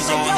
mengerikan